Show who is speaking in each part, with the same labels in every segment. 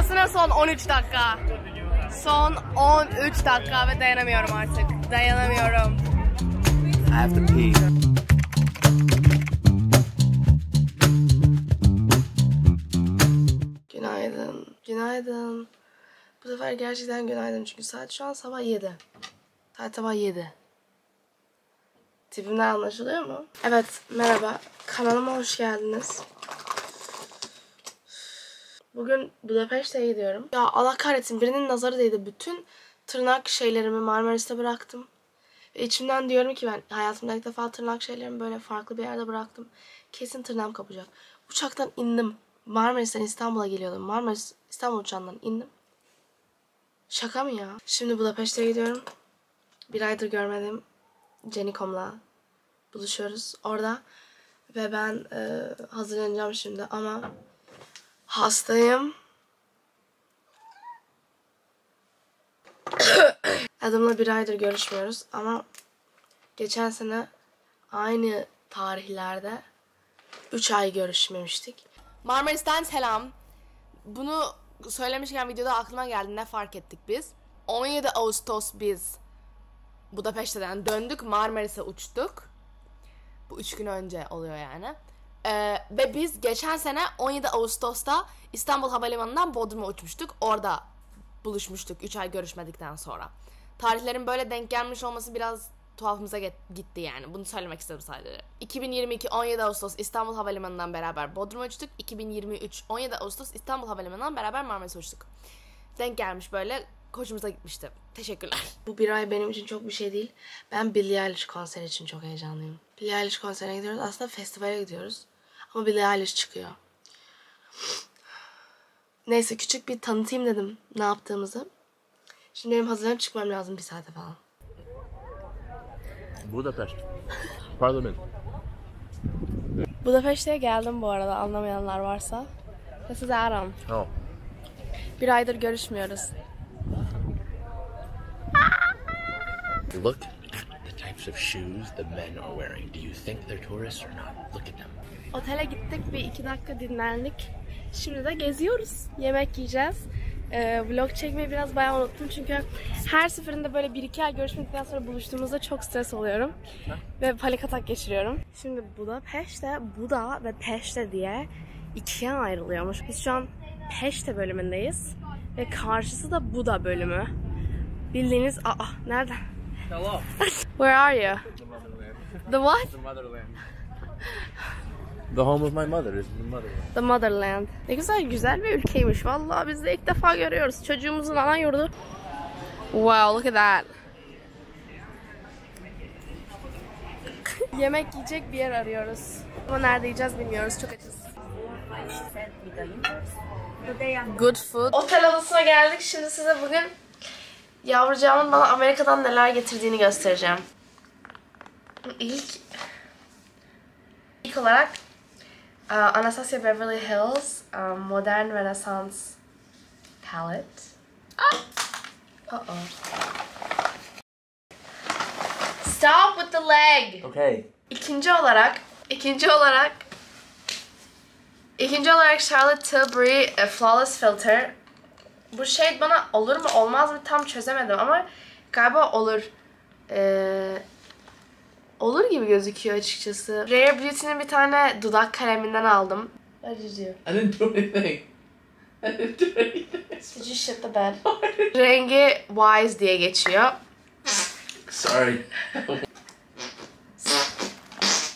Speaker 1: çıkmasına son 13 dakika. Son 13 dakika ve dayanamıyorum artık. Dayanamıyorum.
Speaker 2: I have to pee.
Speaker 1: Günaydın. Günaydın. Bu sefer gerçekten günaydın çünkü saat şu an sabah 7. Saat sabah 7. Tipimden anlaşılıyor mu? Evet, merhaba. Kanalıma hoş geldiniz. Bugün Budapeşte'ye gidiyorum. Ya Allah kahretsin birinin nazarı değdi. Bütün tırnak şeylerimi Marmaris'te bıraktım. Ve içimden diyorum ki ben hayatımda ilk defa tırnak şeylerimi böyle farklı bir yerde bıraktım. Kesin tırnağım kapacak. Uçaktan indim. Marmaris'ten İstanbul'a geliyordum. Marmaris İstanbul uçağından indim. Şaka mı ya? Şimdi Budapeşte'ye gidiyorum. Bir aydır görmedim. Cenikom'la buluşuyoruz orada. Ve ben e, hazırlanacağım şimdi ama hastayım. Adımla bir aydır görüşmüyoruz ama geçen sene aynı tarihlerde 3 ay görüşmemiştik. Marmaris'ten selam. Bunu söylemişken videoda aklıma geldi ne fark ettik biz. 17 Ağustos biz Budapeşte'den döndük Marmaris'e uçtuk. Bu üç gün önce oluyor yani. Ee, ve biz geçen sene 17 Ağustos'ta İstanbul Havalimanı'ndan Bodrum'a uçmuştuk. Orada buluşmuştuk 3 ay görüşmedikten sonra. Tarihlerin böyle denk gelmiş olması biraz tuhafımıza gitti yani. Bunu söylemek istedim sadece. 2022 17 Ağustos İstanbul Havalimanı'ndan beraber Bodrum'a uçtuk. 2023 17 Ağustos İstanbul Havalimanı'ndan beraber Marmaris'e uçtuk. Denk gelmiş böyle hoşumuza gitmişti. Teşekkürler. Bu bir ay benim için çok bir şey değil. Ben Billie Eilish konseri için çok heyecanlıyım. Billie Eilish konserine gidiyoruz. Aslında festivale gidiyoruz. Ama Billie Eilish çıkıyor. Neyse küçük bir tanıtayım dedim ne yaptığımızı. Şimdi benim hazırlanıp çıkmam lazım bir saate falan.
Speaker 2: Budapest. Parliament.
Speaker 1: Budapeşte'ye geldim bu arada anlamayanlar varsa. This is Adam.
Speaker 2: Oh.
Speaker 1: Bir aydır görüşmüyoruz.
Speaker 2: Look at the types of shoes the men are wearing. Do you think they're tourists or not? Look at them.
Speaker 1: Otele gittik bir iki dakika dinlendik. Şimdi de geziyoruz. Yemek yiyeceğiz. Ee, vlog çekmeyi biraz bayağı unuttum çünkü her seferinde böyle bir iki ay görüşmedikten sonra buluştuğumuzda çok stres oluyorum. Ve panik atak geçiriyorum. Şimdi Budapeşte, Buda ve Peşte diye ikiye ayrılıyormuş. Biz şu an Peşte bölümündeyiz. Ve karşısı da Buda bölümü. Bildiğiniz... Aa, nerede?
Speaker 3: Hello.
Speaker 1: Where are you?
Speaker 3: The motherland.
Speaker 1: The what?
Speaker 3: The motherland.
Speaker 2: The home of my mother is the motherland.
Speaker 1: The Motherland. Ne güzel güzel bir ülkeymiş. Vallahi biz de ilk defa görüyoruz. Çocuğumuzun ana yurdu. Wow, look at that. Yemek yiyecek bir yer arıyoruz. Ama nerede yiyeceğiz bilmiyoruz. Çok açız. Good food. Otel odasına geldik. Şimdi size bugün yavrucağımın bana Amerika'dan neler getirdiğini göstereceğim. İlk ilk olarak Anastasia Beverly Hills um, Modern Renaissance palette. Uh-oh. Stop with the leg.
Speaker 2: Okay.
Speaker 1: İkinci olarak, ikinci olarak, ikinci olarak Charlotte Tilbury e, Flawless Filter. Bu şey bana olur mu olmaz mı tam çözemedim ama galiba olur. Ee, olur gibi gözüküyor açıkçası. Rare Beauty'nin bir tane dudak kaleminden aldım. What did you do?
Speaker 3: I didn't do anything. I didn't do anything.
Speaker 1: Did you shit the bed? Rengi Wise diye geçiyor.
Speaker 2: Sorry.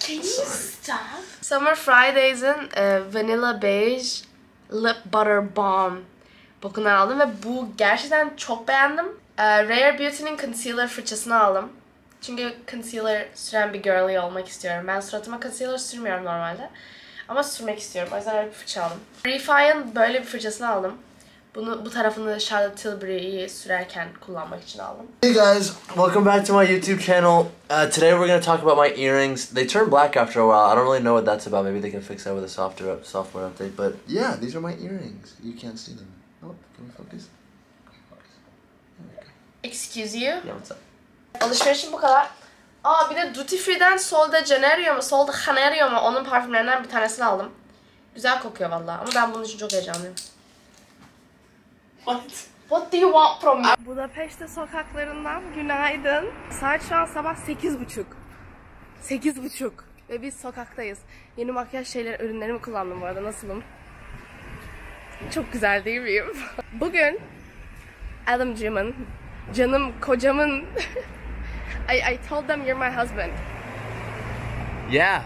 Speaker 1: Can you stop? Summer Fridays'in e, Vanilla Beige Lip Butter Balm bokundan aldım ve bu gerçekten çok beğendim. E, Rare Beauty'nin concealer fırçasını aldım. Çünkü concealer süren bir girly olmak istiyorum. Ben suratıma concealer sürmüyorum normalde. Ama sürmek istiyorum. O yüzden öyle bir fırça aldım. Refine'ın böyle bir fırçasını aldım. Bunu bu tarafını Charlotte Tilbury'yi sürerken kullanmak için aldım.
Speaker 4: Hey guys, welcome back to my YouTube channel. Uh, today we're gonna talk about my earrings. They turn black after a while. I don't really know what that's about. Maybe they can fix that with a software software update. But yeah, these are my earrings. You can't see them. Oh, can we focus?
Speaker 1: Excuse you.
Speaker 4: Yeah, what's up?
Speaker 1: Alışverişim bu kadar. Aa bir de Duty Free'den Sol de Janeiro mu, Sol de Janeiro mu onun parfümlerinden bir tanesini aldım. Güzel kokuyor vallahi ama ben bunun için çok heyecanlıyım.
Speaker 3: What?
Speaker 1: What do you want from me? Budapeşte sokaklarından günaydın. Saat şu an sabah sekiz buçuk. Sekiz buçuk. Ve biz sokaktayız. Yeni makyaj şeyler, ürünlerimi kullandım bu arada. Nasılım? Çok güzel değil miyim? Bugün Adamcığımın, canım kocamın I, I told them you're my husband.
Speaker 2: Yeah.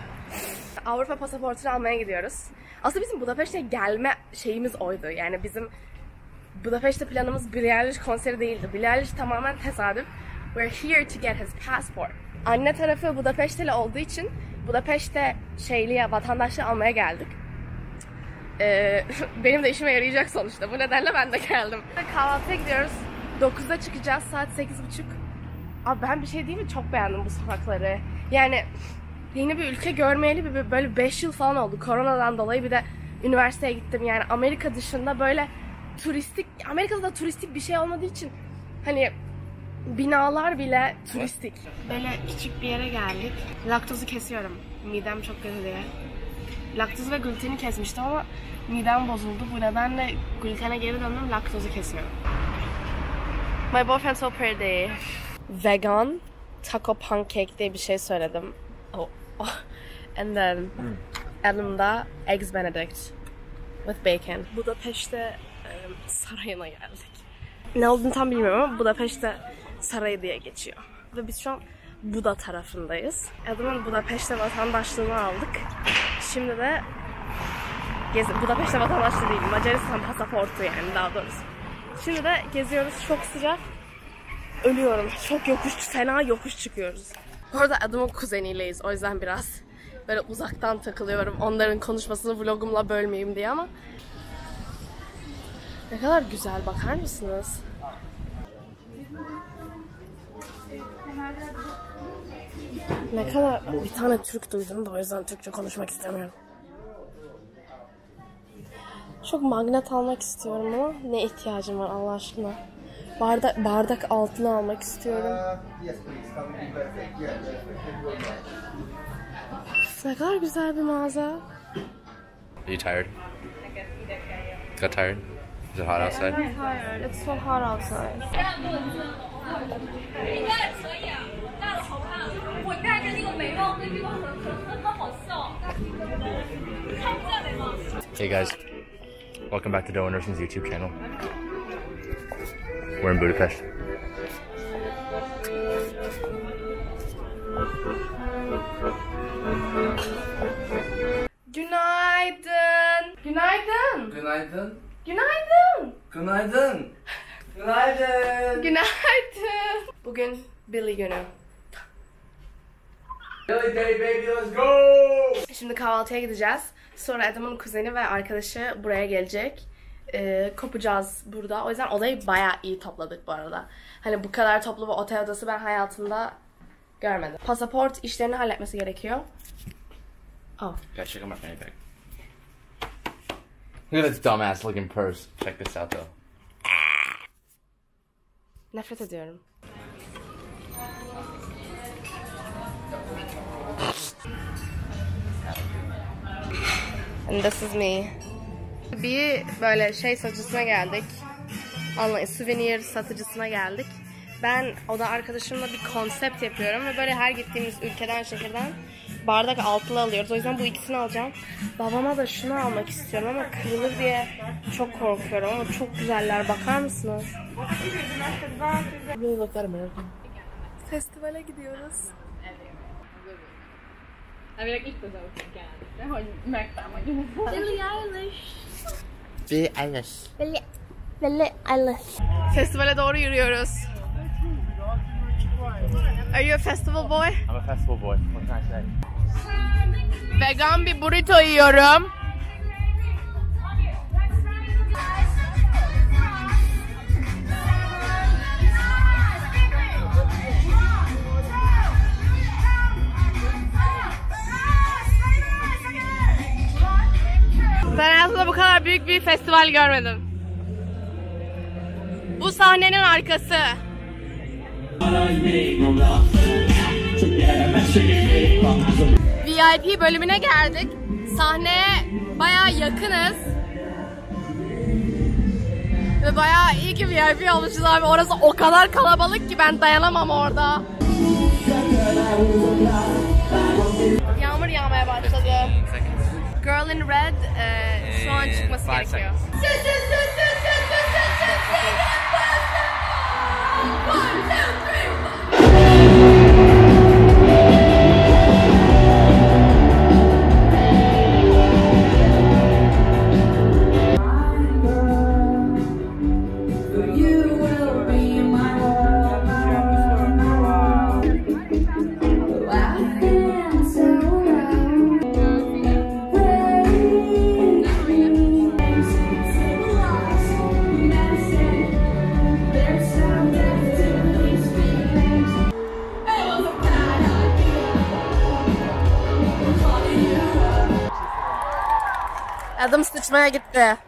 Speaker 1: Avrupa pasaportunu almaya gidiyoruz. Aslında bizim Budapeşte gelme şeyimiz oydu. Yani bizim Budapeşte planımız Billie Eilish konseri değildi. Billie Eilish tamamen tesadüf. We're here to get his passport. Anne tarafı Budapeşteli olduğu için Budapeşte şeyliğe, vatandaşlığı almaya geldik. Ee, benim de işime yarayacak sonuçta. Bu nedenle ben de geldim. Kahvaltıya gidiyoruz. 9'da çıkacağız. Saat 8.30. Abi ben bir şey değil mi? Çok beğendim bu sokakları. Yani yeni bir ülke görmeyeli bir böyle 5 yıl falan oldu. Koronadan dolayı bir de üniversiteye gittim. Yani Amerika dışında böyle turistik, Amerika'da da turistik bir şey olmadığı için hani binalar bile turistik. Böyle küçük bir yere geldik. Laktozu kesiyorum. Midem çok kötü diye. Laktozu ve gluteni kesmiştim ama midem bozuldu. Bu nedenle glutene geri döndüm. Laktozu kesiyorum. My boyfriend so pretty. Vegan taco pancake diye bir şey söyledim. Oh. And then yanımda eggs benedict with bacon. Budapeşte um, sarayına geldik. Ne olduğunu tam bilmiyorum ama Budapeşte sarayı diye geçiyor. Ve biz şu an Buda tarafındayız. Adamın Budapeşte vatandaşlığını aldık. Şimdi de gezi Budapeşte vatandaşlığı değil, Macaristan pasaportu yani daha doğrusu. Şimdi de geziyoruz. Çok sıcak. Ölüyorum. Çok yokuş, fena yokuş çıkıyoruz. Bu arada adamın kuzeniyleyiz. O yüzden biraz böyle uzaktan takılıyorum. Onların konuşmasını vlogumla bölmeyeyim diye ama ne kadar güzel bakar mısınız? Ne kadar bir tane Türk duydum da o yüzden Türkçe konuşmak istemiyorum. Çok magnet almak istiyorum ama ne ihtiyacım var Allah aşkına? Bardak bardak altın almak istiyorum. Ne kadar güzel bir mağaza.
Speaker 2: Are you tired? Got tired? Is it hot outside?
Speaker 1: I'm tired. It's so hot outside.
Speaker 2: Hey guys, welcome back to Doe Anderson's YouTube channel. We're in Budapest.
Speaker 1: Günaydın. Günaydın.
Speaker 3: Günaydın.
Speaker 1: Günaydın.
Speaker 3: Günaydın. Günaydın.
Speaker 1: Günaydın. Bugün Billy günü.
Speaker 3: Billy Day baby let's go.
Speaker 1: Şimdi kahvaltıya gideceğiz. Sonra Adam'ın kuzeni ve arkadaşı buraya gelecek. Ee, kopacağız burada. O yüzden odayı bayağı iyi topladık bu arada. Hani bu kadar toplu bir otel odası ben hayatımda görmedim. Pasaport işlerini halletmesi gerekiyor. Oh.
Speaker 2: Guys, check out my fanny pack. Look at this dumbass looking purse. Check this out though.
Speaker 1: Nefret ediyorum. And this is me. Bir böyle şey satıcısına geldik. Anlayın, souvenir satıcısına geldik. Ben o da arkadaşımla bir konsept yapıyorum ve böyle her gittiğimiz ülkeden, şehirden bardak altılı alıyoruz. O yüzden bu ikisini alacağım. Babama da şunu almak istiyorum ama kırılır diye çok korkuyorum ama çok güzeller. Bakar mısınız?
Speaker 2: Look at American.
Speaker 1: Festivale gidiyoruz. Billie Eilish.
Speaker 2: Billie Eilish.
Speaker 1: Billie, Billie Eilish. Festivale doğru yürüyoruz. Are you a festival boy?
Speaker 2: I'm a festival boy. What can I say?
Speaker 1: Vegan bir burrito yiyorum. bir festival görmedim. Bu sahnenin arkası. VIP bölümüne geldik. Sahneye baya yakınız.
Speaker 5: Ve baya iyi ki VIP olmuşuz abi. Orası o kadar kalabalık ki ben dayanamam orada. Yağmur yağmaya başladı. girl in red e, şu
Speaker 6: next when I get there.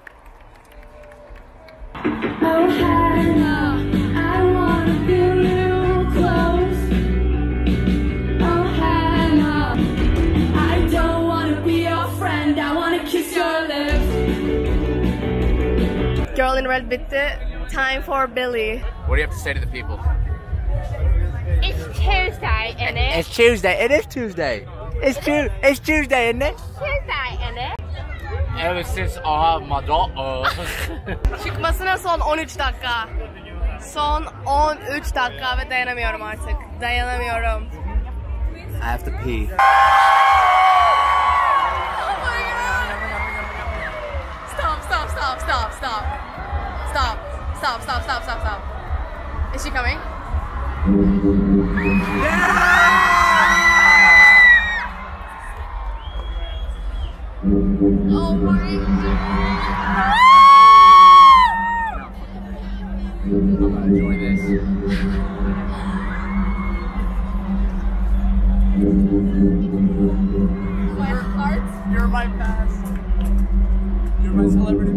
Speaker 5: Girl in Red bitti. Time for Billy.
Speaker 3: What do you have to say to the people?
Speaker 5: It's Tuesday, isn't it?
Speaker 1: It's Tuesday. It is Tuesday. It's, it's Tuesday, isn't it?
Speaker 5: Tuesday, isn't it?
Speaker 3: ever since
Speaker 5: Çıkmasına son 13 dakika. Son 13 dakika ve dayanamıyorum artık. Dayanamıyorum.
Speaker 1: I have to pee.
Speaker 5: Stop, stop, stop, stop, stop. Stop, stop, stop, stop, stop, stop. Is she coming? Yeah! Oh my god!
Speaker 3: I'm gonna
Speaker 5: enjoy this.
Speaker 1: You're my past. You're my celebrity.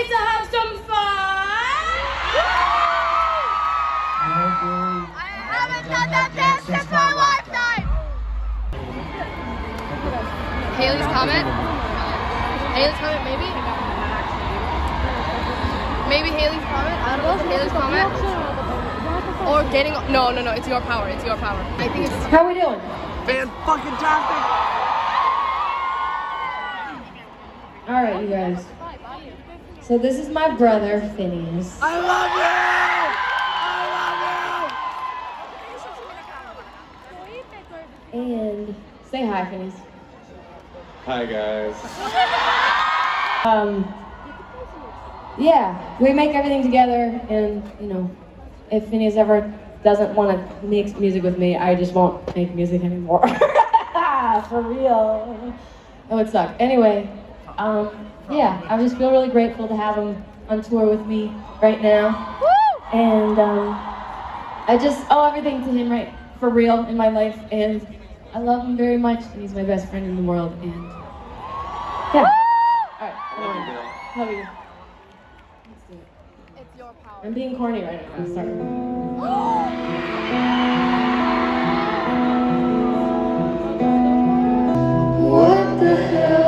Speaker 5: Ready to
Speaker 7: have some fun? I
Speaker 8: haven't done that dance since my lifetime!
Speaker 9: Haley's comment. Haley's comment, maybe. Maybe Haley's comment. I don't know. Haley's comment. Or getting. No, no, no. It's your power. It's your power. I think it's.
Speaker 8: How we doing?
Speaker 3: Fan fucking tastic.
Speaker 8: All right, you guys. So this is my brother, Phineas.
Speaker 3: I love you. I love you.
Speaker 8: And say hi, Phineas.
Speaker 10: Hi guys.
Speaker 8: Um, yeah, we make everything together, and you know, if Phineas ever doesn't want to make music with me, I just won't make music anymore. For real. That would suck. Anyway, um, yeah, I just feel really grateful to have him on tour with me right now, and um, I just owe everything to him right for real in my life, and I love him very much, and he's my best friend in the world, and yeah. All right. anyway. Love you. Let's do it.
Speaker 9: It's your power.
Speaker 8: I'm being corny right now. I'm sorry.
Speaker 5: What the hell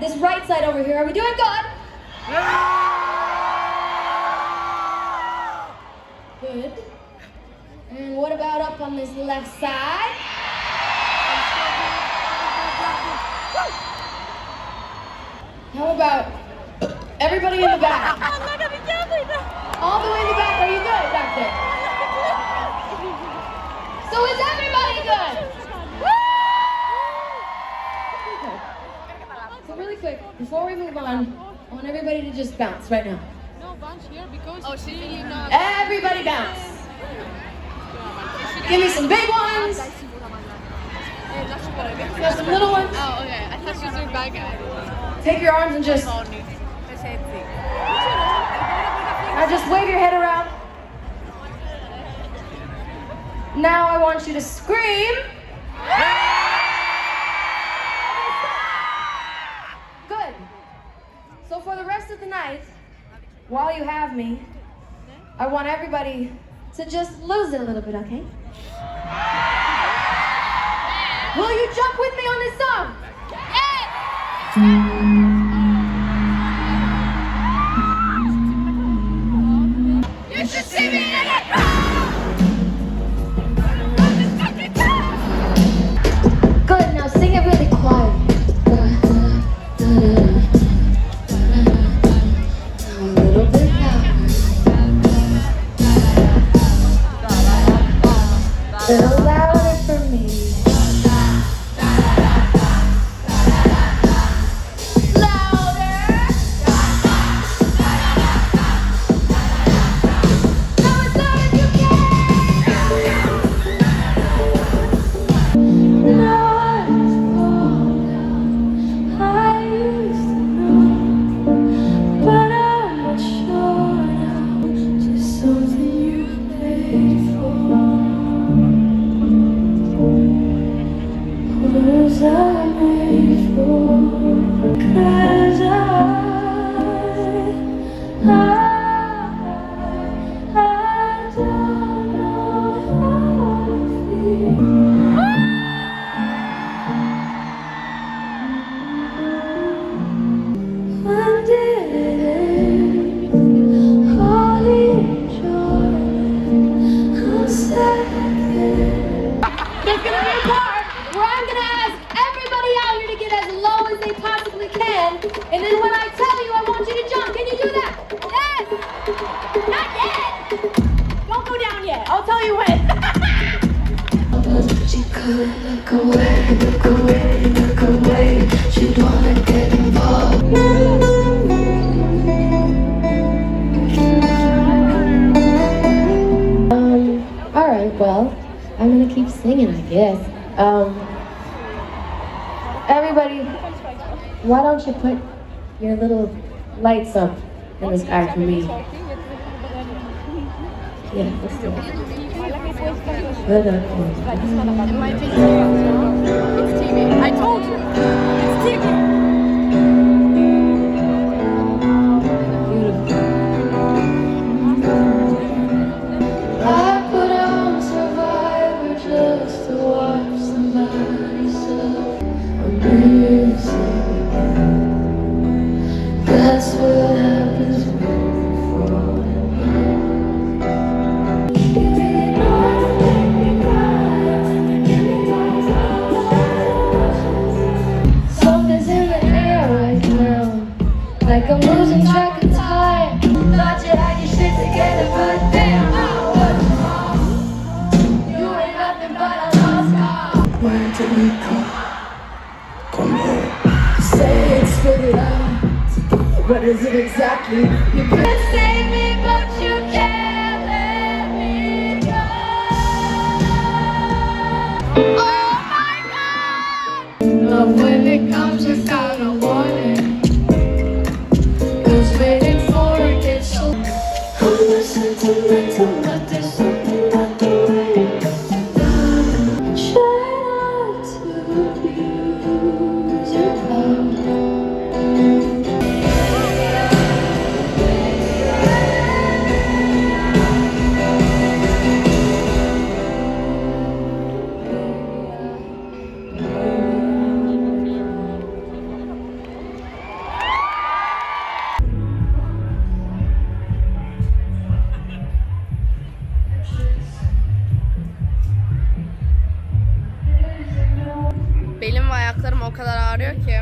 Speaker 8: this right side over here, are we doing good? Good. And what about up on this left side? How about everybody in the back? All the way in the back, are you good back there? So is everybody good? Okay. So really quick, before we move on, I want everybody to just bounce right now.
Speaker 9: No, bounce here because oh, she didn't know.
Speaker 8: Everybody bounce. Give me some big ones. Got some little ones.
Speaker 9: Oh, okay. I thought she was doing bad guy.
Speaker 8: Take your arms and just now just wave your head around. Now I want you to scream. while you have me, I want everybody to just lose it a little bit, okay? Will you jump with me on this song?
Speaker 5: Yes! for me. Yeah,
Speaker 1: ayaklarım o kadar ağrıyor ki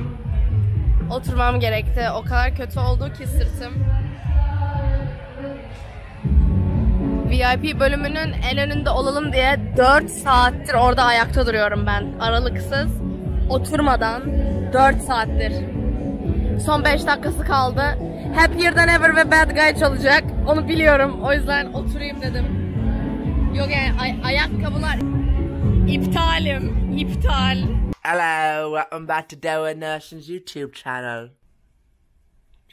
Speaker 1: oturmam gerekti. O kadar kötü oldu ki sırtım. VIP bölümünün en önünde olalım diye 4 saattir orada ayakta duruyorum ben. Aralıksız, oturmadan 4 saattir. Son 5 dakikası kaldı. Happier Than Ever ve Bad Guy çalacak. Onu biliyorum. O yüzden oturayım dedim. Yok yani ay ayakkabılar. İptalim. İptal.
Speaker 3: Hello, welcome back to Doa Nursing's YouTube channel.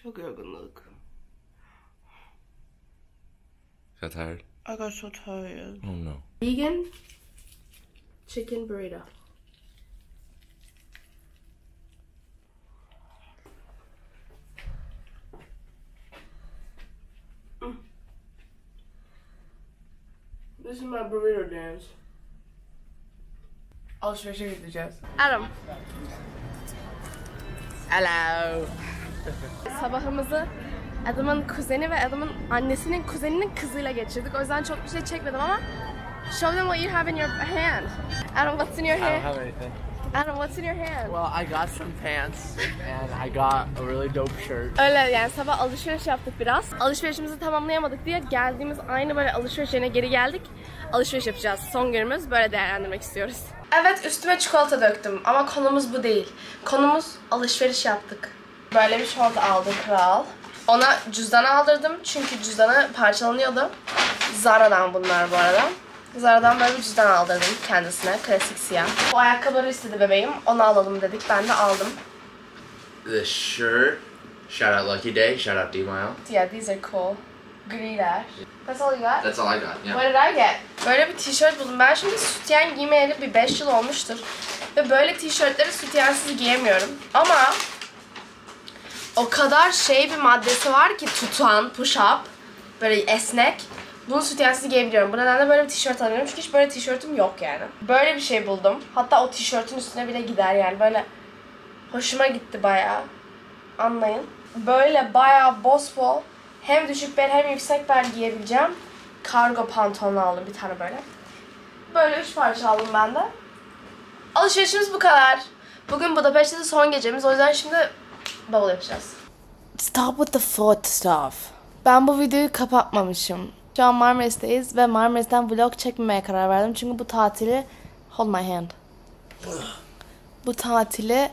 Speaker 1: Your girl good look.
Speaker 4: Got tired?
Speaker 1: I got so tired.
Speaker 4: Oh no.
Speaker 1: Vegan chicken burrito. Mm. This is my burrito dance. Alışverişe gideceğiz. Adam.
Speaker 3: Hello.
Speaker 1: Sabahımızı adamın kuzeni ve adamın annesinin kuzeninin kızıyla geçirdik. O yüzden çok bir şey çekmedim ama show them what you have in your hand. Adam what's in your hand?
Speaker 3: I don't have anything.
Speaker 1: Adam what's in your hand?
Speaker 3: Well, I got some pants and I got a really dope shirt.
Speaker 1: Öyle yani sabah alışveriş yaptık biraz. Alışverişimizi tamamlayamadık diye geldiğimiz aynı böyle alışveriş yerine geri geldik. Alışveriş yapacağız. Son günümüz böyle değerlendirmek istiyoruz. Evet üstüme çikolata döktüm ama konumuz bu değil. Konumuz alışveriş yaptık. Böyle bir şort aldı kral. Ona cüzdan aldırdım çünkü cüzdanı parçalanıyordu. Zara'dan bunlar bu arada. Zara'dan böyle bir cüzdan aldırdım kendisine. Klasik siyah. O ayakkabıları istedi bebeğim. Onu alalım dedik. Ben de aldım.
Speaker 4: The shirt. Shout out Lucky Day. Shout out D Mile.
Speaker 1: Yeah, these are cool. Griler. That's all you got?
Speaker 4: That's all I got.
Speaker 1: What
Speaker 4: Yeah.
Speaker 1: did I get? Böyle bir tişört buldum. Ben şimdi sütyen giymeyeli bir 5 yıl olmuştur. Ve böyle tişörtleri sütyensiz giyemiyorum. Ama o kadar şey bir maddesi var ki tutan, push up, böyle esnek. Bunu sütyensiz giyebiliyorum. Bu nedenle böyle bir tişört alıyorum. Çünkü hiç böyle tişörtüm yok yani. Böyle bir şey buldum. Hatta o tişörtün üstüne bile gider yani. Böyle hoşuma gitti bayağı. Anlayın. Böyle bayağı bosbol hem düşük bel hem yüksek bel giyebileceğim kargo pantolon aldım bir tane böyle. Böyle üç parça aldım ben de. Alışverişimiz bu kadar. Bugün Budapeşte de son gecemiz. O yüzden şimdi bavul yapacağız. Stop with the foot stuff. Ben bu videoyu kapatmamışım. Şu an Marmaris'teyiz ve Marmaris'ten vlog çekmemeye karar verdim. Çünkü bu tatili... Hold my hand. Bu tatili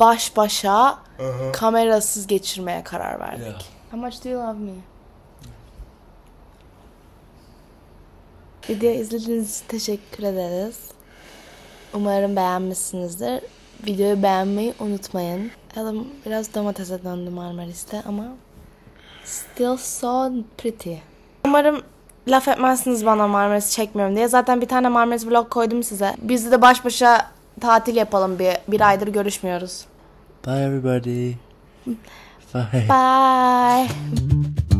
Speaker 1: baş başa kamerasız geçirmeye karar verdik. How much do you love me? Video izlediğiniz için teşekkür ederiz. Umarım beğenmişsinizdir. Videoyu beğenmeyi unutmayın. Adam biraz domatese döndü Marmaris'te ama still so pretty. Umarım laf etmezsiniz bana Marmaris çekmiyorum diye. Zaten bir tane Marmaris vlog koydum size. Biz de baş başa tatil yapalım bir, bir aydır görüşmüyoruz.
Speaker 11: Bye everybody. Bye.
Speaker 1: Bye.